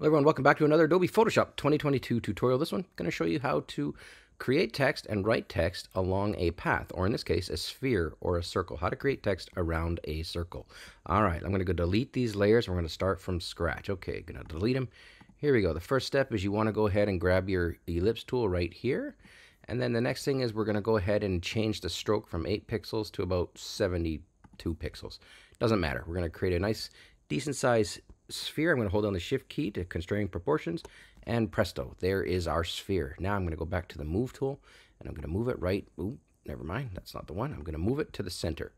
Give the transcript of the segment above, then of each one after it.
Hello everyone, welcome back to another Adobe Photoshop 2022 tutorial. This one, going to show you how to create text and write text along a path, or in this case, a sphere or a circle. How to create text around a circle. All right, I'm going to go delete these layers. We're going to start from scratch. Okay, going to delete them. Here we go. The first step is you want to go ahead and grab your ellipse tool right here. And then the next thing is we're going to go ahead and change the stroke from 8 pixels to about 72 pixels. Doesn't matter. We're going to create a nice, decent size sphere. I'm going to hold down the shift key to constraining proportions and presto, there is our sphere. Now I'm going to go back to the move tool and I'm going to move it right. Ooh, never mind. That's not the one. I'm going to move it to the center.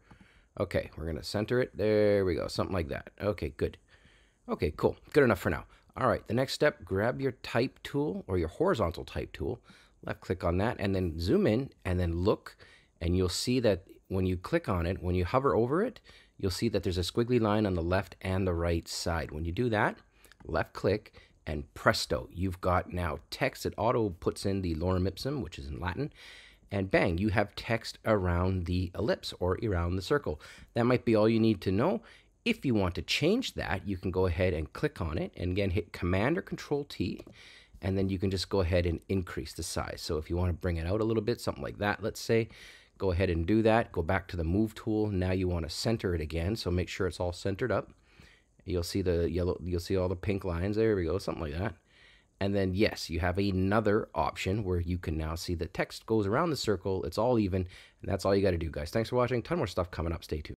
Okay, we're going to center it. There we go. Something like that. Okay, good. Okay, cool. Good enough for now. All right, the next step, grab your type tool or your horizontal type tool. Left click on that and then zoom in and then look and you'll see that when you click on it, when you hover over it, you'll see that there's a squiggly line on the left and the right side. When you do that, left click and presto, you've got now text. It auto puts in the lorem ipsum, which is in Latin, and bang, you have text around the ellipse or around the circle. That might be all you need to know. If you want to change that, you can go ahead and click on it and again hit Command or Control T and then you can just go ahead and increase the size. So if you want to bring it out a little bit, something like that, let's say, Go ahead and do that. Go back to the move tool. Now you want to center it again. So make sure it's all centered up. You'll see the yellow, you'll see all the pink lines. There we go, something like that. And then yes, you have another option where you can now see the text goes around the circle. It's all even. And that's all you got to do, guys. Thanks for watching. Ton more stuff coming up. Stay tuned.